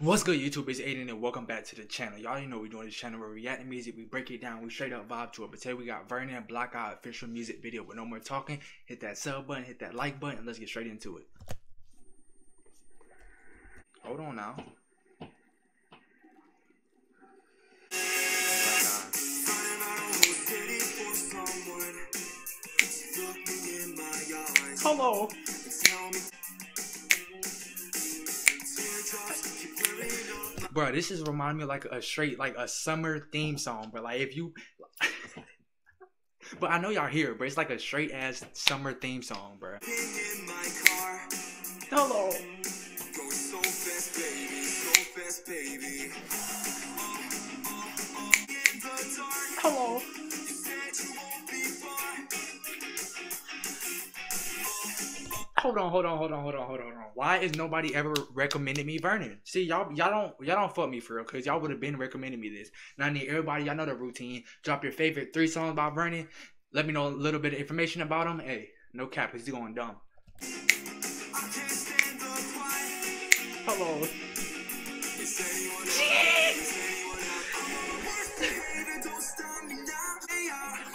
What's good, YouTube? It's Aiden, and welcome back to the channel. Y'all already know we're doing this channel where we react to music, we break it down, we straight up vibe to it. But today we got Vernon Blackout official music video. But no more talking. Hit that sub button, hit that like button, and let's get straight into it. Hold on now. Hello. Bro, this is reminding me like a straight like a summer theme song, but like if you But I know y'all hear it, but it's like a straight ass summer theme song, bro. Hello. Hello. Hold on, hold on, hold on, hold on, hold on, hold on. Why is nobody ever recommended me Vernon? See, y'all, y'all don't, y'all don't fuck me for real, cause y'all would have been recommending me this. Now I need everybody, y'all know the routine. Drop your favorite three songs about Vernon. Let me know a little bit of information about him. Hey, no cap, he's going dumb. Hello.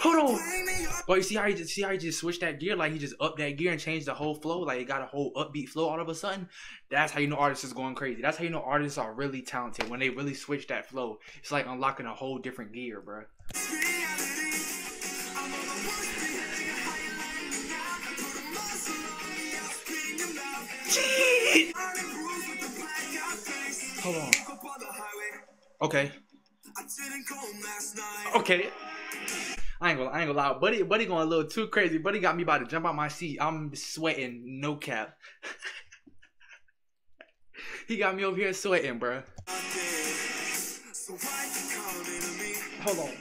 Hold on. But you see how he just see how he just switched that gear, like he just upped that gear and changed the whole flow, like it got a whole upbeat flow all of a sudden. That's how you know artists is going crazy. That's how you know artists are really talented when they really switch that flow. It's like unlocking a whole different gear, bro. Hold on. Okay. Okay. I ain't gonna, I ain't gonna lie. Buddy, buddy going a little too crazy. Buddy got me about to jump out my seat. I'm sweating, no cap. he got me over here sweating, bro. Hold on.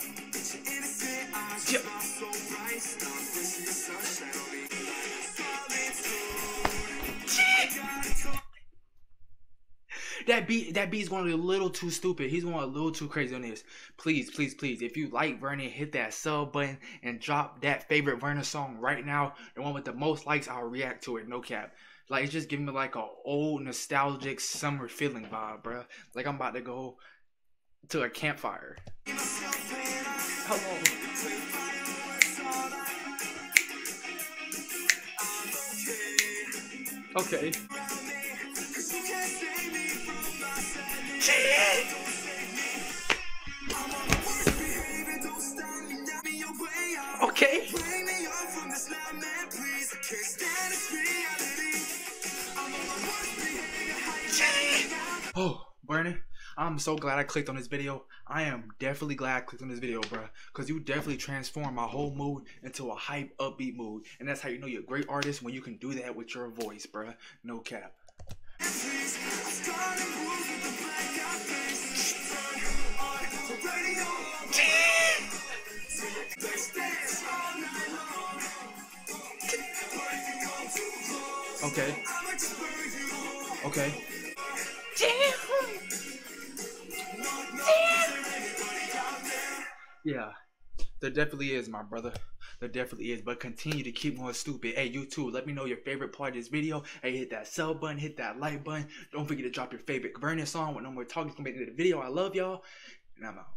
That beat that beat's going to be a little too stupid. He's going a little too crazy on this. Please, please, please, if you like Vernon, hit that sub button and drop that favorite Vernon song right now. The one with the most likes, I'll react to it. No cap. Like it's just giving me like a old nostalgic summer feeling vibe, bro. Like I'm about to go to a campfire. Hello. Okay. Okay. Oh, Bernie, I'm so glad I clicked on this video. I am definitely glad I clicked on this video, bro. Because you definitely transformed my whole mood into a hype, upbeat mood. And that's how you know you're a great artist when you can do that with your voice, bro. No cap. Okay. Okay. Damn. Damn. Yeah, there definitely is, my brother. There definitely is, but continue to keep going stupid. Hey, you too. Let me know your favorite part of this video. Hey, hit that sub button, hit that like button. Don't forget to drop your favorite Vernon song with no more talking. Come back to the video. I love y'all, and I'm out.